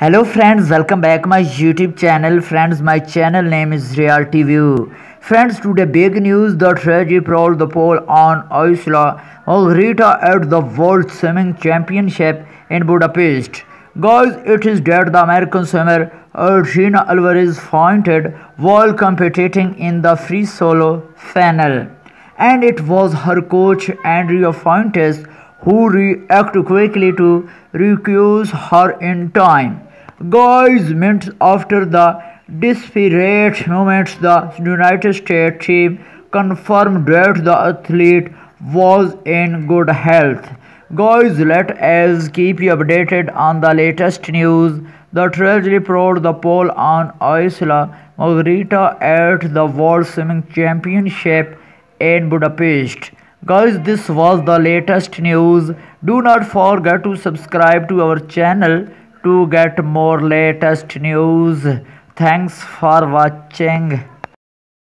hello friends welcome back my youtube channel. Friends my channel name is reality view friends today big news the tragedy rolled the pole on Isla Margarita oh, at the world swimming championship in budapest. Guys it is that the american swimmer uh, Adriana Alvarez fainted while competing in the free solo final. And it was her coach Andrea Fuentes who reacted quickly to recuse her in time. Guys, minutes after the desperate moments, the United States team confirmed that the athlete was in good health. Guys, let us keep you updated on the latest news. The tragedy proved the pole on Isla Margarita at the World Swimming Championship in Budapest. Guys, this was the latest news. Do not forget to subscribe to our channel to get more latest news. Thanks for watching.